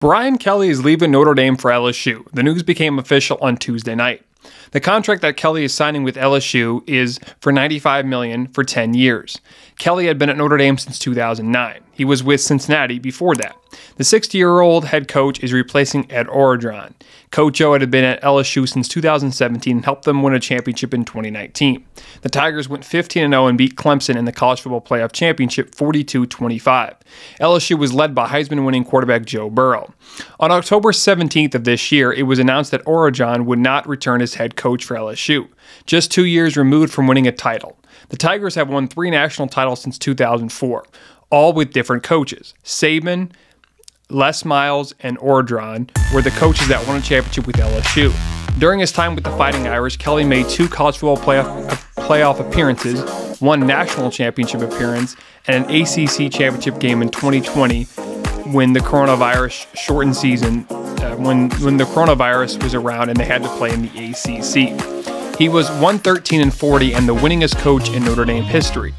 Brian Kelly is leaving Notre Dame for LSU. The news became official on Tuesday night. The contract that Kelly is signing with LSU is for 95 million for 10 years. Kelly had been at Notre Dame since 2009. He was with Cincinnati before that. The 60-year-old head coach is replacing Ed Orgeron. Coach O had been at LSU since 2017 and helped them win a championship in 2019. The Tigers went 15 0 and beat Clemson in the College Football Playoff Championship 42 25. LSU was led by Heisman winning quarterback Joe Burrow. On October 17th of this year, it was announced that Orgeron would not return as head coach for LSU, just two years removed from winning a title. The Tigers have won three national titles since 2004, all with different coaches. Saban, Les Miles, and Orgeron were the coaches that won a championship with LSU. During his time with the Fighting Irish, Kelly made two college football playoff, playoff appearances, one national championship appearance, and an ACC championship game in 2020 when the coronavirus shortened season, uh, when, when the coronavirus was around and they had to play in the ACC. He was 113 and 40 and the winningest coach in Notre Dame history.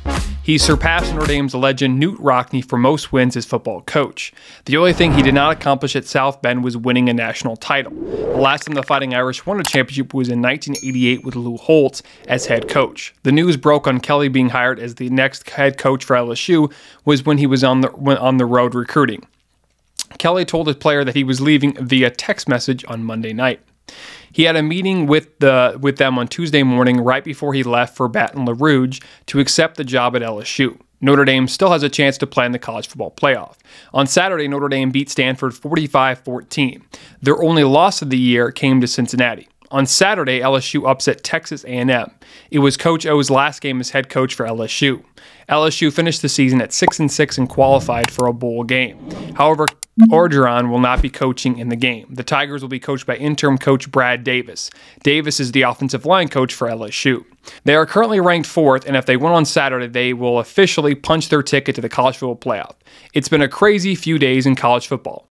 He surpassed Notre Dame's legend Knute Rockne for most wins as football coach. The only thing he did not accomplish at South Bend was winning a national title. The last time the Fighting Irish won a championship was in 1988 with Lou Holtz as head coach. The news broke on Kelly being hired as the next head coach for LSU was when he was on the on the road recruiting. Kelly told his player that he was leaving via text message on Monday night. He had a meeting with the with them on Tuesday morning right before he left for Baton Rouge to accept the job at LSU. Notre Dame still has a chance to play in the college football playoff. On Saturday, Notre Dame beat Stanford 45-14. Their only loss of the year came to Cincinnati. On Saturday, LSU upset Texas A&M. It was Coach O's last game as head coach for LSU. LSU finished the season at 6 and 6 and qualified for a bowl game. However, Orgeron will not be coaching in the game. The Tigers will be coached by interim coach Brad Davis. Davis is the offensive line coach for LSU. They are currently ranked fourth, and if they win on Saturday, they will officially punch their ticket to the college football playoff. It's been a crazy few days in college football.